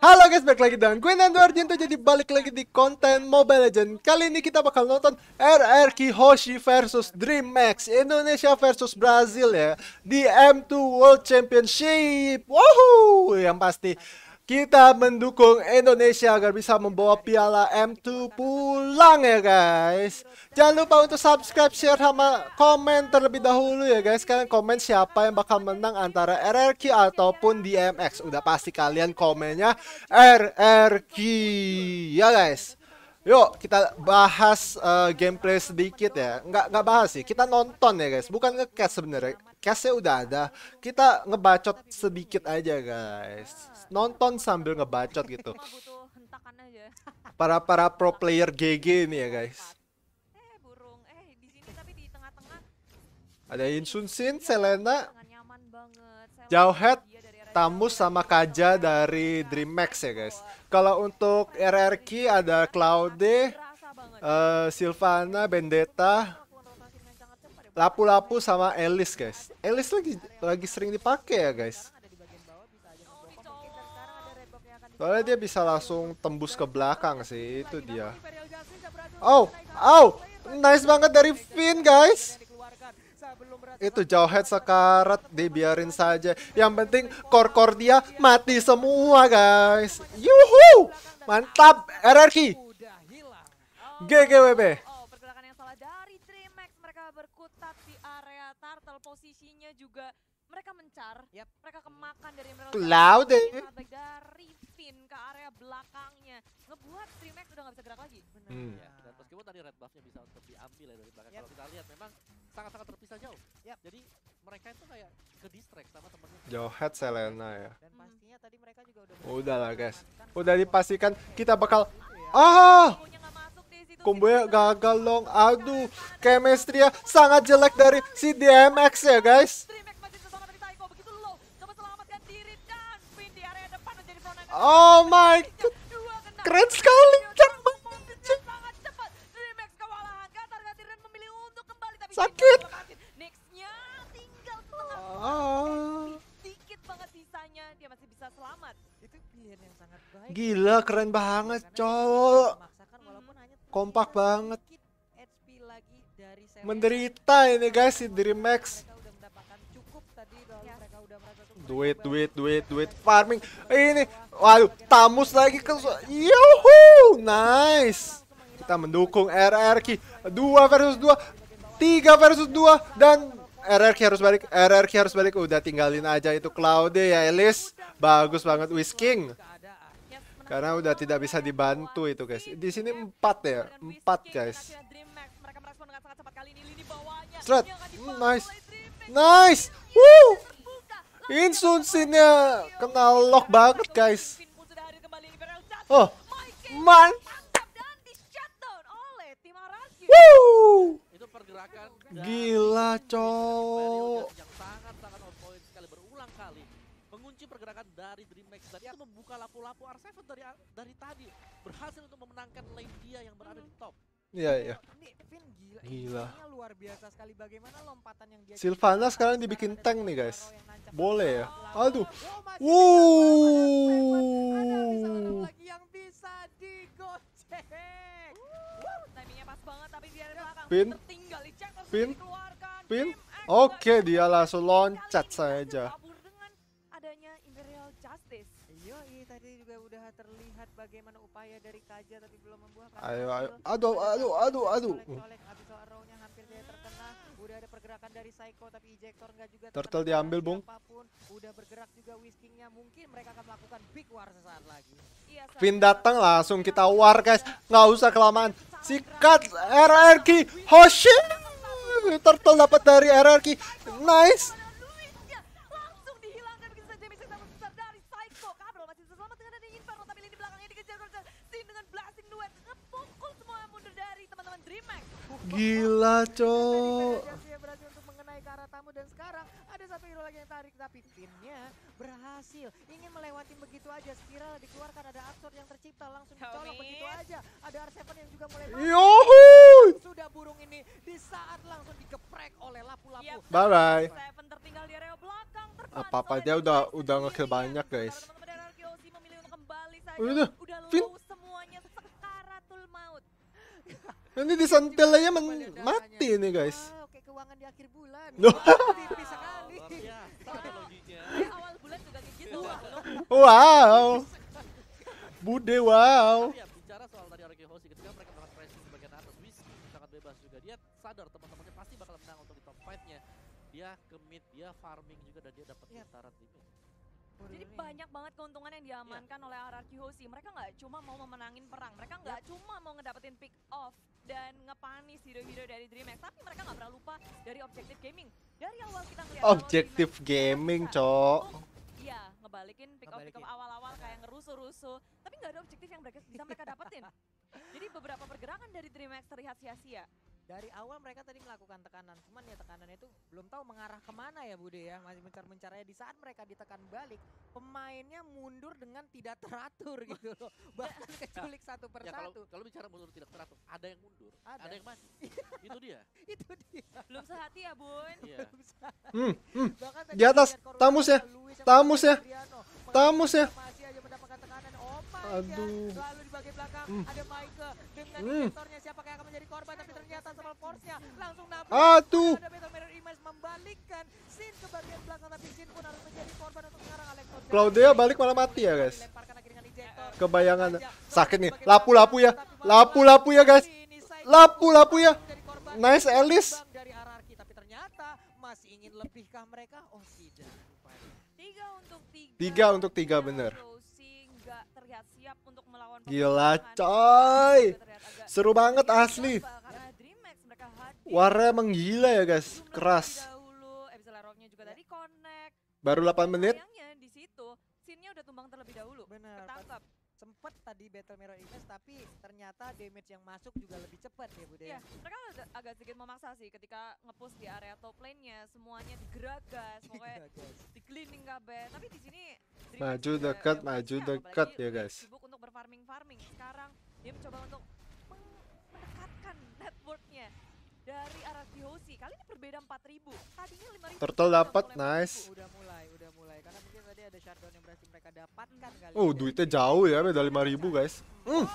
Halo guys, balik lagi dengan gue Nando Argento Jadi balik lagi di konten Mobile Legend Kali ini kita bakal nonton RRQ Hoshi versus Dream Max Indonesia versus Brazil ya Di M2 World Championship. Woohoo Yang pasti kita mendukung Indonesia agar bisa membawa piala M2 pulang ya guys. Jangan lupa untuk subscribe, share, sama komen terlebih dahulu ya guys. Kalian komen siapa yang bakal menang antara RRQ ataupun DMX. Udah pasti kalian komennya RRQ ya guys. Yuk kita bahas uh, gameplay sedikit ya. Nggak nggak bahas sih. Kita nonton ya guys. Bukan ngecast sebenarnya. Castnya udah ada. Kita ngebacot sedikit aja guys nonton sambil ngebacot gitu. Para para pro player GG ini ya guys. Eh burung, eh di sini tapi di tengah-tengah. Ada Insun Sin, Selena, Jauhead, Tamus sama Kaja dari Dream Max ya guys. Kalau untuk RRQ ada Claude, uh, Silvana, Bendetta, Lapu-lapu sama Elis guys. Elis lagi lagi sering dipakai ya guys. Soalnya dia bisa langsung tembus ke belakang sih, itu dia. Oh, oh, nice banget dari Finn guys. Itu jauh head sekarat, dibiarin saja. Yang penting core-core dia mati semua guys. Yuhu, mantap RRQ. GGWB. posisinya juga mereka mencar, yep. mereka kemakan dari Cloud dari Finn ke area belakangnya ngebuat Trimax udah nggak bisa gerak lagi. Benar. Hmm. Ya, dan meskipun tadi red buffnya bisa untuk diambil ya dari belakang. Yep. Kalau kita lihat memang sangat-sangat terpisah jauh. Yep. Jadi mereka itu kayak ke distract sama temennya. Johet Selena ya. Dan pastinya tadi mereka juga udah Udah lah guys. Udah dipastikan kita bakal Ah! Kombonya gagal dong. Aduh, chemistry sangat jelek dari si DMX ya guys. Oh my god. Keren sekali. Sakit. Oh. Dikit banget sisanya dia masih bisa selamat. Itu pilihan yang sangat baik. Gila keren banget, cowok. Kompak banget. Menderita ini guys si Dream Max duit duit duit duit. Farming. Ini waduh tamus lagi ke yuhu! Nice. Kita mendukung RRQ dua versus dua tiga versus dua dan RRQ harus balik RRQ harus balik. Udah tinggalin aja itu Cloud ya Elis. Bagus banget Whisking karena udah tidak bisa dibantu itu guys. Di sini empat ya empat guys. Strat. Nice. Nice. Woo Insunsinnya kena lock banget guys. Oh, man. Woo! Gila, cowok. Yang sangat-sangat on point sekali berulang kali mengunci pergerakan dari Dreammax dan itu membuka lapu-lapu R7 dari dari tadi berhasil untuk memenangkan lane dia yang berada di top. Iya, iya. gila. Gila. luar biasa sekali bagaimana lompatan yang dia Silvana sekarang dibikin tank nih, guys. Boleh ya? Aduh. Wuh. lagi yang bisa digocek. Timingnya pas banget tapi dia di belakang. Pin. Pin. Pin. Oke, dia langsung loncat saja. Juga udah terlihat bagaimana upaya dari Kaja tapi belum membuahkan. Ayo, ayo. Aduh, aduh, aduh, aduh. Udah ada pergerakan dari Psycho tapi ejector enggak juga. Turtle diambil, Bung. Udah bergerak juga Whiskingnya. Mungkin mereka akan melakukan big war sesaat lagi. Iya, Vin datang langsung kita war, guys. Nggak usah kelamaan. Sikat RRQ Hoshi. Turtle dapat dari RRQ. Nice. Gila, cok. berhasil untuk mengenai ke arah tamu dan sekarang ada satu hero lagi yang tarik tapi pinnya berhasil. Ingin melewati begitu aja spiral dikeluarkan ada absurd yang tercipta langsung dicolok begitu aja. Ada R7 yang juga mulai Yohu! sudah burung ini di saat langsung dikeprek oleh lapu-lapu. Yep. bye bye tertinggal di area belakang apa apa dia udah udah ngekill banyak guys. Udah, udah Vin. Ini disentil aja men mati nih guys. Wow, kayak keuangan di akhir bulan. Wah, Tipis sekali. Eh, awal bulan juga gitu. Wow. Bude wow. Ya bicara soal tadi Oreki Hoshi ketika mereka melakukan pressing di bagian atas Whiskey sangat bebas juga dia sadar teman-temannya pasti bakal menang untuk di top 5-nya. Dia ke mid, dia farming juga dan dia dapat Iya. getaran di mid. Jadi banyak banget keuntungan yang diamankan oleh RRQ Hoshi. Mereka nggak cuma mau memenangin perang, mereka nggak cuma mau ngedapetin pick off dan ngepanis hero-hero dari DreamHack, tapi mereka nggak pernah lupa dari objektif gaming. Dari awal kita ngeliat Objektif gaming, cok. Iya, ngebalikin pick off pick Ngebalikin. awal-awal kayak ngerusuh-rusuh, tapi nggak ada objektif yang mereka, bisa mereka dapetin. Jadi beberapa pergerakan dari DreamHack terlihat sia-sia. Dari awal mereka tadi melakukan tekanan, cuman ya tekanannya itu belum tahu mengarah ke mana ya Bude ya, masih mencar-mencaranya di saat mereka ditekan balik, pemainnya mundur dengan tidak teratur gitu loh, bahkan keculik satu Ya kalau persatu. kalau bicara mundur tidak teratur, ada yang mundur, Ada. ada, yang maju. Itu dia. Itu dia. Belum sehati ya, Bun. Iya. Hmm, hmm. Di atas, tamus ya, tamus ya, tamus ya. masih aja mendapatkan tekanan. Oh. Aduh. Bagian belakang Hmm. ada Mike dengan Hmm. injektornya siapa yang akan menjadi korban tapi ternyata sama force-nya langsung nabrak. Aduh. Ada Battle Mirror Image membalikkan Sin ke bagian belakang tapi Sin pun harus menjadi korban untuk sekarang Alex. Claudia balik malah mati ya, guys. Injektor. Kebayangan. Sakit nih. Lapu-lapu ya. Lapu-lapu ya, guys. Lapu-lapu ya. Nice, Alice. Dari RRQ tapi ternyata masih ingin lebihkah mereka? Oh tidak. Tiga untuk tiga. Tiga untuk tiga, bener. Terlihat siap untuk melawan Gila, coy. Seru banget asli. Warna emang gila ya guys, keras. tadi connect. Baru 8 menit. Sayangnya di situ scene-nya udah tumbang terlebih dahulu. Benar. Ketangkap. Sempet tadi Battle Mirror Image tapi ternyata damage yang masuk juga lebih cepat ya Bude. Iya, mereka agak, agak sedikit memaksa sih ketika nge-push di area top lane-nya, semuanya digeragas, pokoknya di cleaning kabeh. Tapi di sini Maju dekat, maju dekat ya, Luis guys. Sibuk untuk berfarming farming. Sekarang dia mencoba untuk mendekatkan networknya dari arah Hoshi. Kali ini berbeda 4000. Tadinya 5000. Turtle dapat, nice. Udah mulai. Ada shutdown yang berhasil mereka dapatkan kali. Oh, duitnya jauh ya, beda 5000 guys. Hmm. Oh,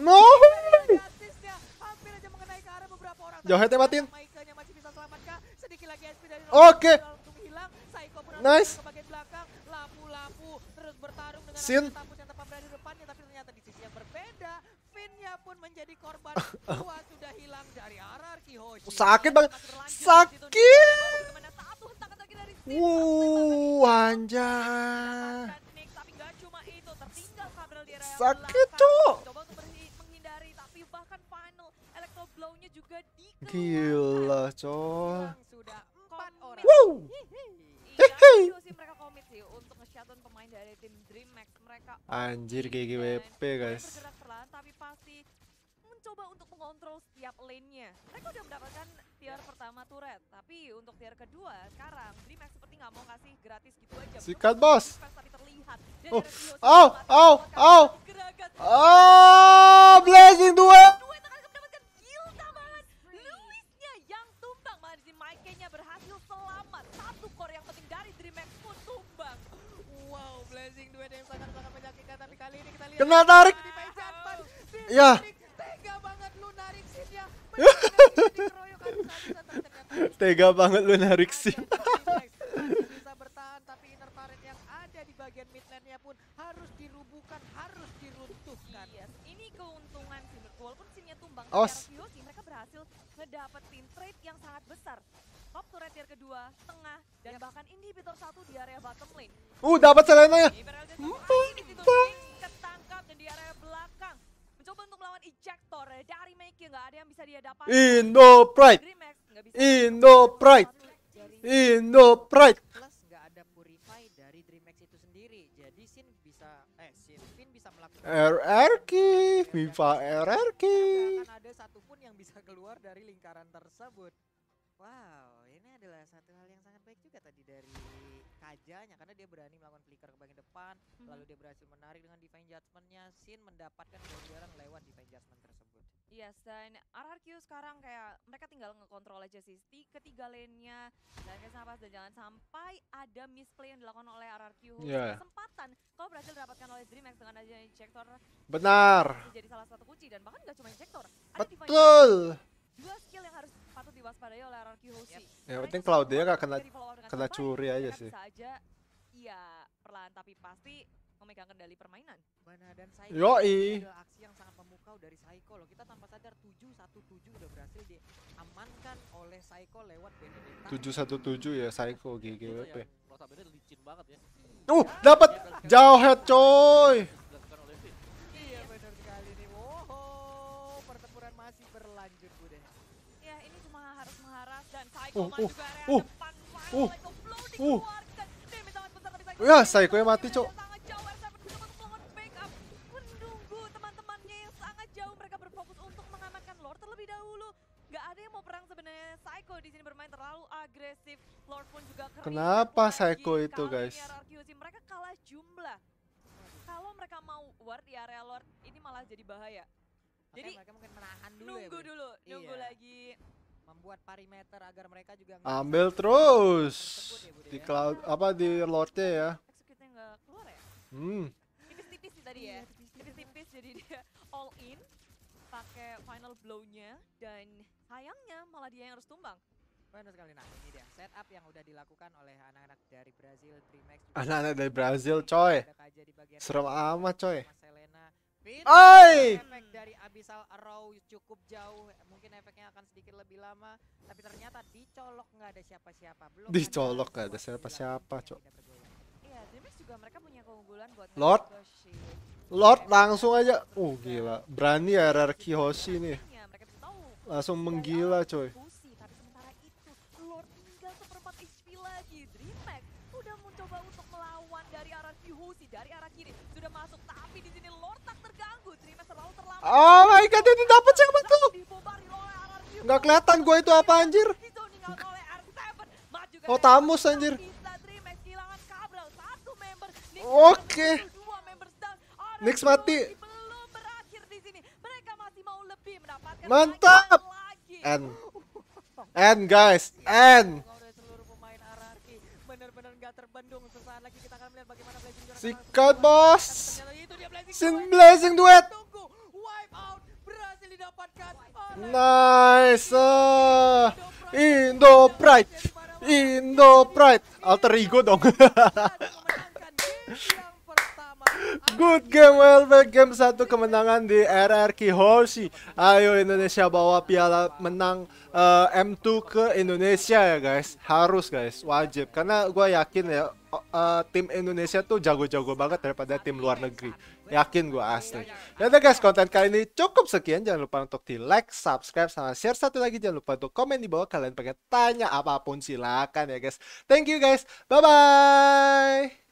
No. Dari asisnya hampir aja mengenai ke arah beberapa orang. Jauh headnya matiin. Maikanya masih bisa selamatkan. Sedikit lagi SP dari Oke. harus Nice. ke bagian belakang. Lapu-lapu terus bertarung dengan Sin. Arya Tampus yang tepat berada di depannya tapi ternyata di sisi yang berbeda Finnya pun menjadi korban. Dua sudah hilang dari RRQ Hoshi. Sakit banget. Sakit. Di area Sakit, dikeluarkan. Gila, orang. Wow. Anjir, GGWP, guys. bergerak perlahan, tapi pasti mencoba untuk mengontrol setiap lane-nya. Mereka udah mendapatkan tier pertama turret, tapi untuk tier kedua sekarang DreamHack seperti nggak mau kasih gratis gitu aja. Sikat, bos. Oh, mendapatkan au. geragas. Oh, blazing dua. Dua tangan mendapatkan kill tambahan. Luisnya yang tumbang. Malah di sini Mike-nya berhasil selamat. Satu core yang penting dari DreamHack pun tumbang. Wow, Blazing duet yang sangat-sangat menyakitkan tapi kali ini kita lihat Kena tarik. Ya. tarik. Tega banget lu narik Sinnya. Benar-benar dikeroyok habis-habisan, tapi ternyata Tega banget lu narik sim. bisa bertahan tapi inner turret yang ada di bagian mid lane-nya pun harus dirubuhkan, harus diruntuhkan. Yes, ini keuntungan sih. Walaupun scene-nya tumbang, RRQ sih mereka berhasil ngedapetin trade yang sangat besar. Top turret tier kedua, tengah, dan bahkan inhibitor satu di area bottom lane. Uh, dapat Selena ya. Imperial Jet kembali di situ King ketangkap dan di area belakang. Mencoba untuk melawan ejector dari Make nggak ada yang bisa dia dapatkan. Indo Pride. Indo Pride. Indo Pride. plus nggak ada purify dari DreamHack itu sendiri. Jadi Sin bisa eh Sin Fin bisa melakukan RRQ, FIFA RRQ. Karena nggak akan ada satupun yang bisa keluar dari lingkaran tersebut. Wow, ini adalah satu hal yang sangat baik juga tadi dari Kajanya karena dia berani melakukan flicker ke bagian depan, Mhm. lalu dia berhasil menarik dengan divine judgment-nya. Sin mendapatkan keunggulan lewat divine judgment tersebut. Yes, dan RRQ sekarang kayak mereka tinggal ngekontrol aja sih di ketiga lane-nya dan ke napas dan jangan sampai ada misplay yang dilakukan oleh RRQ. Iya. Kesempatan kalau berhasil didapatkan oleh DreamHack dengan adanya injektor Benar. jadi salah satu kunci dan bahkan nggak cuma injektor. Ada divine Betul. Dua skill yang harus patut diwaspadai oleh RRQ Hoshi. Yep. Yang Karena penting Claudia nggak kena kena curi aja mereka sih. Bisa aja, iya perlahan tapi pasti memegang kendali permainan. Mana dan Psycho Yoi. ini adalah aksi yang sangat memukau dari Psycho loh. Kita tanpa sadar 717 udah berhasil diamankan oleh Psycho lewat Benedetta. 717 ya Psycho Itu GGWP. yang notabene licin banget ya. Uh, dapat jauh head coy. Psycho di sini bermain terlalu agresif. Lord pun juga kering. Kenapa. Psycho itu, guys? mereka kalah jumlah. Kalau mereka mau ward di area Lord, ini malah jadi bahaya. Jadi mereka mungkin menahan dulu ya. Nunggu Bude. dulu, nunggu Iya. lagi. Membuat perimeter agar mereka juga Ambil ke terus tersebut ya, Bude di ya. cloud apa di lordnya ya. Execute-nya nggak keluar ya? Hmm. Tipis-tipis sih tadi ya. Tipis-tipis jadi dia all in pakai final blow-nya dan sayangnya malah dia yang harus tumbang. Benar sekali. Nah ini dia setup yang udah dilakukan oleh anak-anak dari Brazil, juga Anak-anak dari Brazil, coy. Serem amat, coy. Selena. Oi! Efek dari Abyssal Arrow cukup jauh, mungkin efeknya akan sedikit lebih lama, tapi ternyata dicolok nggak ada siapa-siapa. Belum Dicolok nggak ada siapa-siapa, Cok. Iya, Dreamix juga mereka punya keunggulan buat Lord. Lord langsung aja. Uh gila. Berani ya RRQ Hoshi nih. Tahu Langsung menggila coy. Fusi, tapi sementara itu Lord tinggal seperempat HP lagi. Dreamhack udah mencoba untuk melawan dari arah Husi dari arah kiri sudah masuk tapi di sini Lord tak terganggu. Dreamhack terlalu terlambat. Oh my god ini dapat siapa tuh? Dibombardir oleh arah Nggak kelihatan gua itu apa anjir. Dizoning out oleh R7. Maju ke Oh. Tamus, anjir. Oke. Nix mati. Mantap. N. N guys. N. Kalau dari seluruh pemain RRQ benar-benar nggak terbendung sesaat lagi kita akan melihat bagaimana Blazing Sikat bos. Sin blazing duet. Tunggu, wipe out berhasil didapatkan oleh Nice. uh, Indo Pride. Indo Pride. Alter ego dong. memenangkan game yang pertama. Good game, well played. Game 1 kemenangan di RRQ Hoshi. Ayo Indonesia bawa piala menang eh, M2 ke Indonesia ya guys. Harus guys, wajib. Karena gue yakin ya eh, tim Indonesia tuh jago-jago banget daripada tim luar negeri. Yakin gue asli. Yaudah guys, konten kali ini cukup sekian. Jangan lupa untuk di like, subscribe, sama share satu lagi. Jangan lupa untuk komen di bawah. Kalian pengen tanya apa pun silakan ya guys. Thank you guys. Bye-bye.